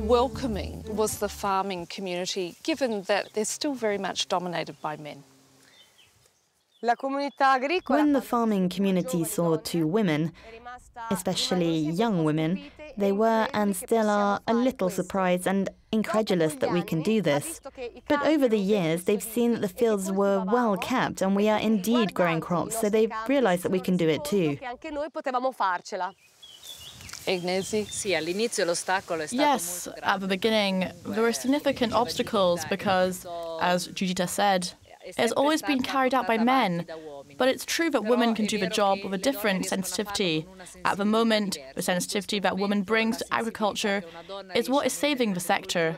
welcoming was the farming community, given that they're still very much dominated by men? When the farming community saw two women, especially young women, they were and still are a little surprised and incredulous that we can do this. But over the years, they've seen that the fields were well kept and we are indeed growing crops, so they've realized that we can do it too. Yes, at the beginning, there were significant obstacles because, as Giuditta said, it has always been carried out by men. But it's true that women can do the job with a different sensitivity. At the moment, the sensitivity that women brings to agriculture is what is saving the sector.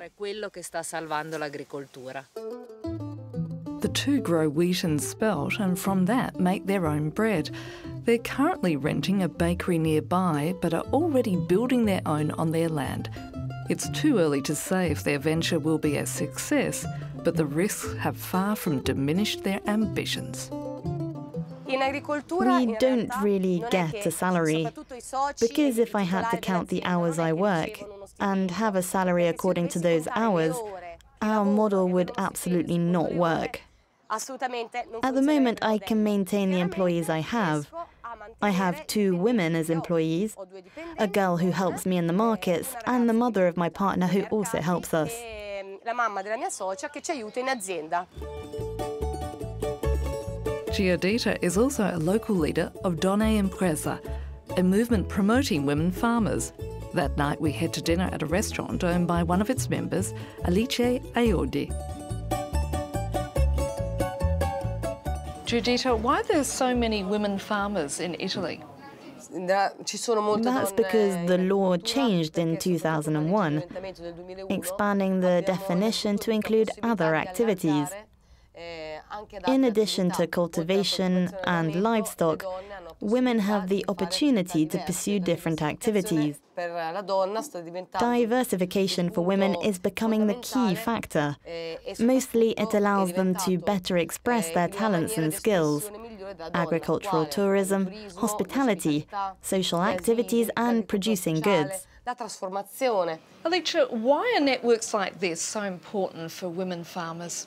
The two grow wheat and spelt and from that make their own bread. They're currently renting a bakery nearby but are already building their own on their land. It's too early to say if their venture will be a success, but the risks have far from diminished their ambitions. We don't really get a salary because if I had to count the hours I work and have a salary according to those hours, our model would absolutely not work. At the moment, I can maintain the employees I have. I have two women as employees, a girl who helps me in the markets, and the mother of my partner who also helps us. Giuditta is also a local leader of Donne Impresa, a movement promoting women farmers. That night we head to dinner at a restaurant owned by one of its members, Alice Aiodi. Giuditta, why are there so many women farmers in Italy? That's because the law changed in 2001, expanding the definition to include other activities. In addition to cultivation and livestock, women have the opportunity to pursue different activities. Diversification for women is becoming the key factor. Mostly it allows them to better express their talents and skills. Agricultural tourism, hospitality, social activities and producing goods. Alicia, why are networks like this so important for women farmers?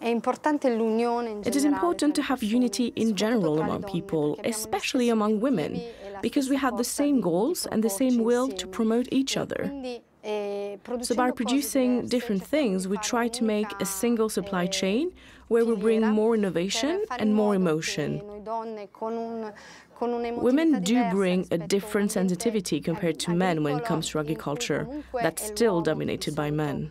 It is important to have unity in general among people, especially among women, because we have the same goals and the same will to promote each other. So by producing different things, we try to make a single supply chain where we bring more innovation and more emotion. Women do bring a different sensitivity compared to men when it comes to agriculture, that's still dominated by men.